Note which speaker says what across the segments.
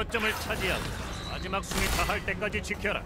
Speaker 1: 거점을 차지하고 마지막 숨이 다할 때까지 지켜라.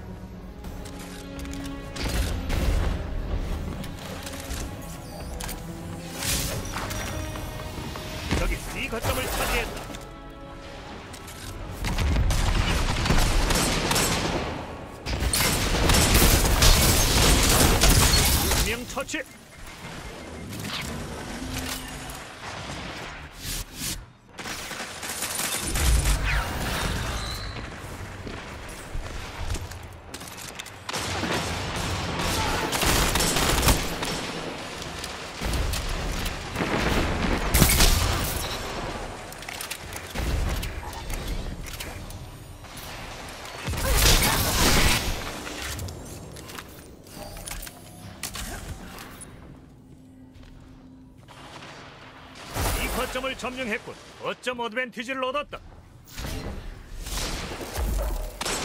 Speaker 1: 거점을 점령했군. 거점 어드밴티지를 얻었다.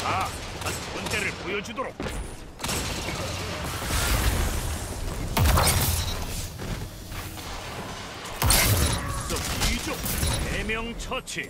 Speaker 1: 아, 한 번째를 보여주도록. 쏙 이쪽 대명 처치.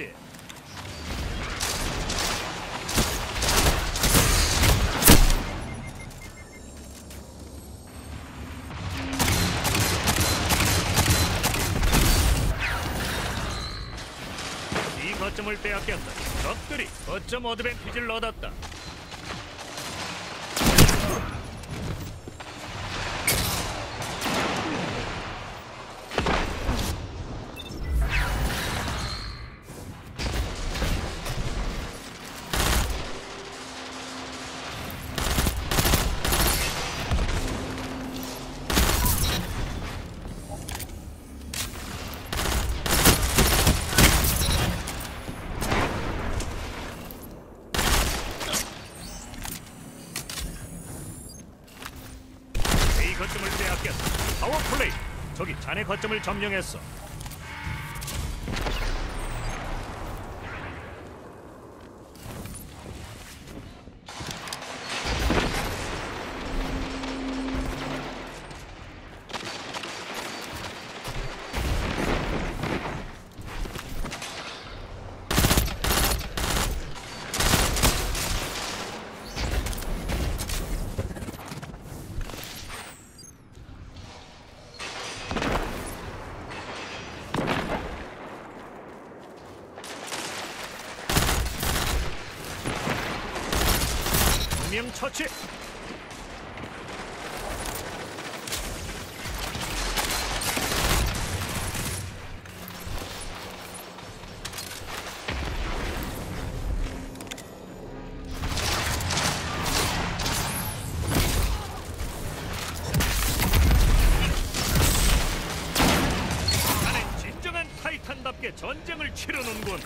Speaker 1: 거지. 이 거점을 빼앗겼다. 적들이 거점 어드밴티지를 얻었다. 자네 거점을 점령했어. 명 타이탄답게 전쟁을 치르는군.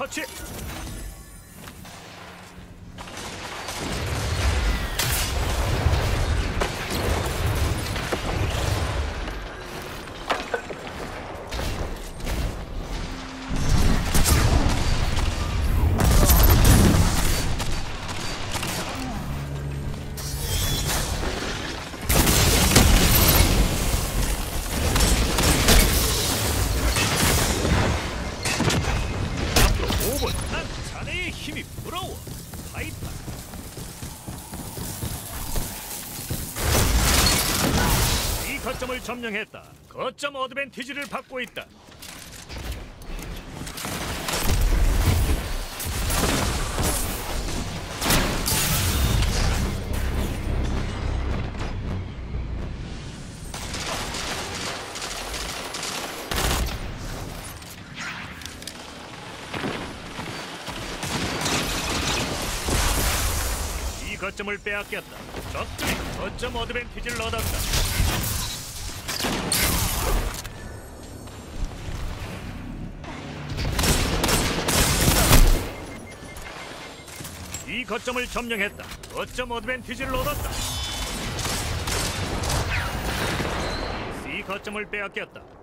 Speaker 1: 명처 치. 힘이 부러워. 타이탄. 이 거점을 점령했다. 거점 어드밴티지를 받고 있다. 거점을 빼앗겼다. 적들이 거점 어드밴티지를 얻었다. 이 거점을 점령했다. 거점 어드밴티지를 얻었다. C 거점을 빼앗겼다.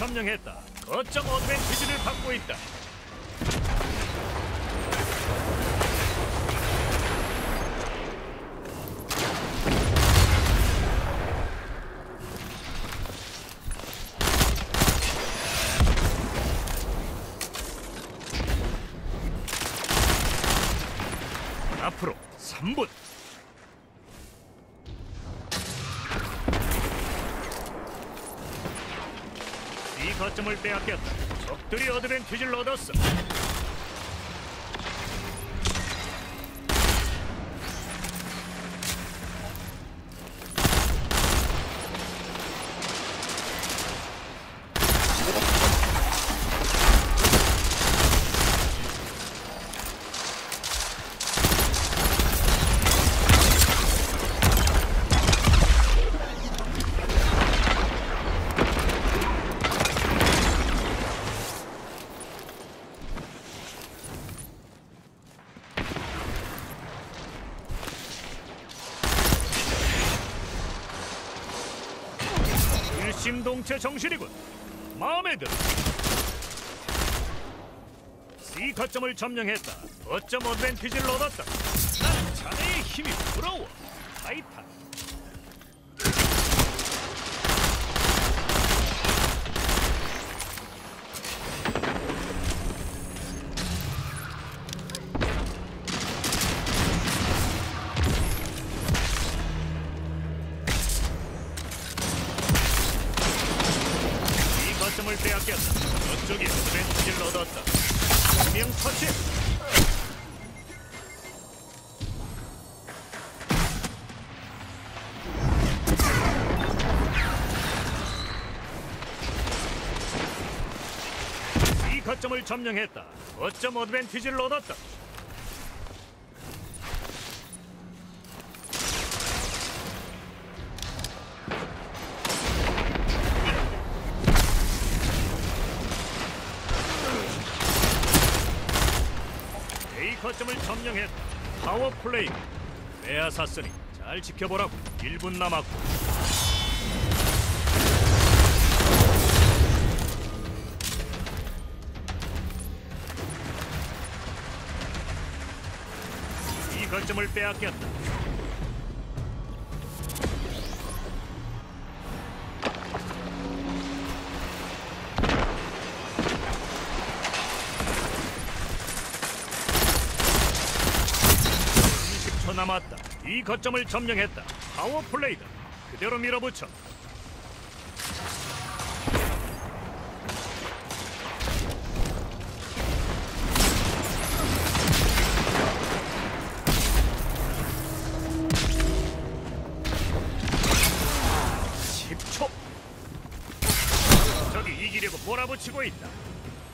Speaker 1: 점령했다. 거점 어드밴티지를 받고 있다. 앞으로 3분. 이 거점을 빼앗겼다. 적들이 어드밴티지를 얻었어. 일심동체 정신이군. 마음에 들어. C 거점을 점령했다. 거점 어드밴티지를 얻었다. 난 자네의 힘이 부러워. 타이탄. 터치. 이 거점을 점령했다. 거점 어드밴티지를 얻었다. 거점을 점령했다. 파워 플레이. 빼앗았으니 잘 지켜보라고. 1분 남았고. 이 거점을 빼앗겼다. 이 거점을 점령했다. 파워 플레이다. 그대로 밀어붙여. 10초. 저기 이기려고 몰아붙이고 있다.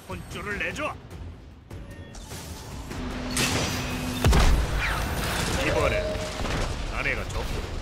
Speaker 1: 혼쭐을 내줘. 이번엔 ねえがちょ。